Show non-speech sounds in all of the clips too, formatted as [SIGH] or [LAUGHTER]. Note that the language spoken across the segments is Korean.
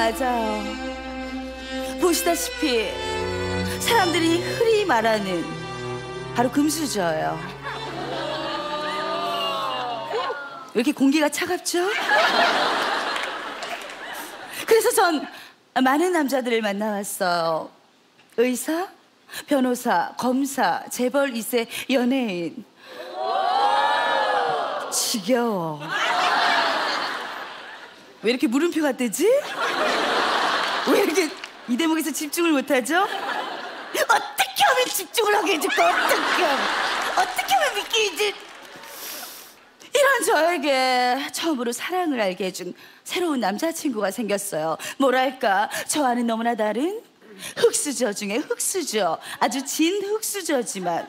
맞아요. 보시다시피 사람들이 흔히 말하는 바로 금수저예요. 왜 이렇게 공기가 차갑죠? 그래서 전 많은 남자들을 만나왔어요. 의사, 변호사, 검사, 재벌 2세, 연예인. 지겨워. 왜 이렇게 물음표가 뜨지? 왜 이렇게 이 대목에서 집중을 못하죠? 어떻게 하면 집중을 하게 해줄까? 어떻게 하면? 어떻게 하면 믿게 해줄 이런 저에게 처음으로 사랑을 알게 해준 새로운 남자친구가 생겼어요. 뭐랄까? 저와는 너무나 다른 흑수저 중에 흑수저. 아주 진 흑수저지만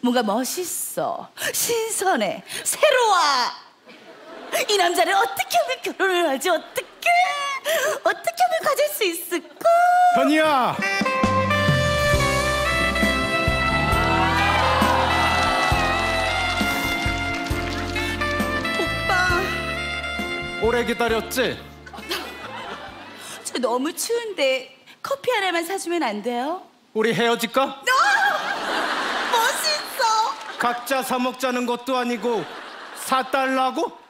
뭔가 멋있어. 신선해. 새로워 이 남자를 어떻게 하면 결혼을 하지 어떻게 어떻게 하면 가질 수 있을까 현이야 오빠 오래 기다렸지? 저 너무 추운데 커피 하나만 사주면 안 돼요? 우리 헤어질까? 멋있어 각자 사 먹자는 것도 아니고 사달라고?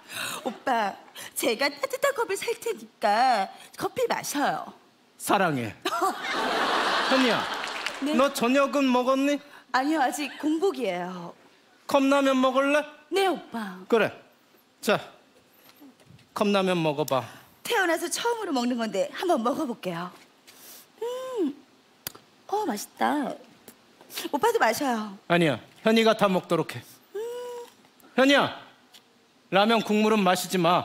오빠 제가 따뜻한 컵을 살 테니까 커피 마셔요. 사랑해. [LAUGHS] 현이야 네? 너 저녁은 먹었니? 아니요 아직 공복이에요. 컵라면 먹을래? 네 오빠. 그래. 자 컵라면 먹어봐. 태어나서 처음으로 먹는 건데 한번 먹어볼게요. 음 어 맛있다. 오빠도 마셔요. 아니야 현이가 다 먹도록 해. 현이야 라면 국물은 마시지 마.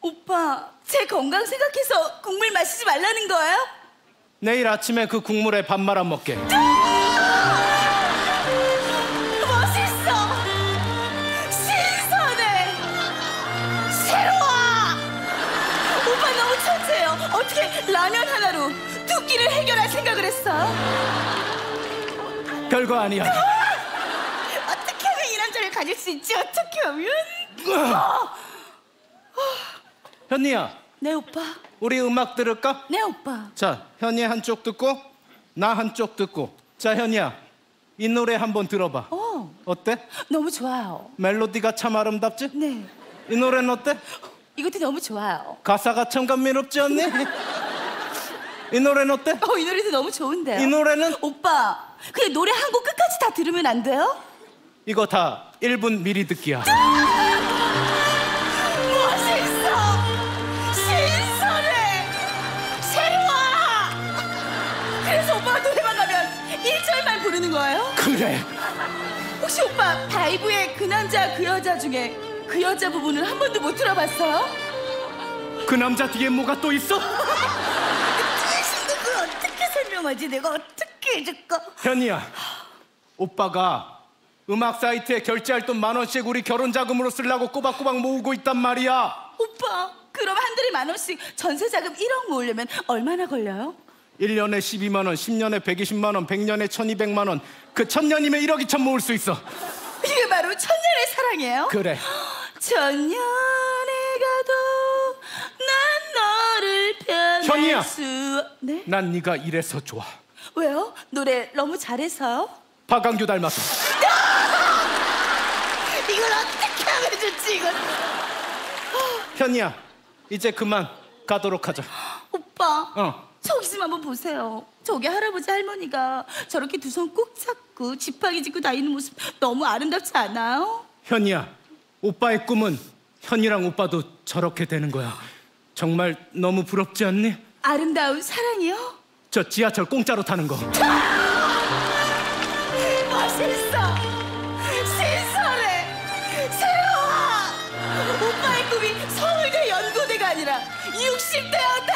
오빠 제 건강 생각해서 국물 마시지 말라는 거예요? 내일 아침에 그 국물에 밥 말아 먹게. 멋있어! 신선해! 새로워! 오빠 너무 천재예요. 어떻게 라면 하나로 두 끼를 해결할 생각을 했어? 별거 아니야. 어떻게 하면 이 남자를 가질 수 있지? 어떻게 하면 현이야 네 오빠 우리 음악 들을까? 네 오빠 자 현이 한쪽 듣고 나 한쪽 듣고 자 현이야 이 노래 한번 들어봐 어 어때? 너무 좋아요 멜로디가 참 아름답지? 네 이 노래는 어때? 이것도 너무 좋아요 가사가 참 감미롭지 않니? 이 노래는 어때? 어 이 노래도 너무 좋은데요 이 노래는 오빠 그냥 노래 한 곡 끝까지 다 들으면 안 돼요? 이거 다 1분 미리 듣기야 [LAUGHS] 1절만 부르는 거예요? 그래 혹시 오빠 바이브의 그 남자 그 여자 중에 그 여자 부분은 한 번도 못 들어봤어요? 그 남자 뒤에 뭐가 또 있어? 그걸 어떻게 설명하지 내가 어떻게 해줄까 현이야 오빠가 음악 사이트에 결제할 돈 만 원씩 우리 결혼 자금으로 쓰려고 꼬박꼬박 모으고 있단 말이야 오빠 그럼 한 달에 만 원씩 전세 자금 1억 모으려면 얼마나 걸려요? 1년에 12만 원, 10년에 120만 원, 100년에 1200만 원. 그 천년이면 1억 2천 모을 수 있어. 이게 바로 천년의 사랑이에요? 그래. [GASPS] 천년에 가도 난 너를 변할 현이야. 수 네? 난 네가 이래서 좋아. 왜요? 노래 너무 잘해서요? 박광규 닮아서. [LAUGHS] 이걸 어떻게 하면 좋지 이걸 [GASPS] 현이야, 이제 그만 가도록 하자. [GASPS] 오빠 어. 저기 좀 한번 보세요 저기 할아버지 할머니가 저렇게 두손꼭 잡고 지팡이 짚고 다니는 모습 너무 아름답지 않아요? 현이야, 오빠의 꿈은 현이랑 오빠도 저렇게 되는 거야. 정말 너무 부럽지 않니? 아름다운 사랑이요? 저 지하철 공짜로 타는 거. 멋있어 신선해 새로워 오빠의 꿈이 서울대 연고대가 아니라 60대였다니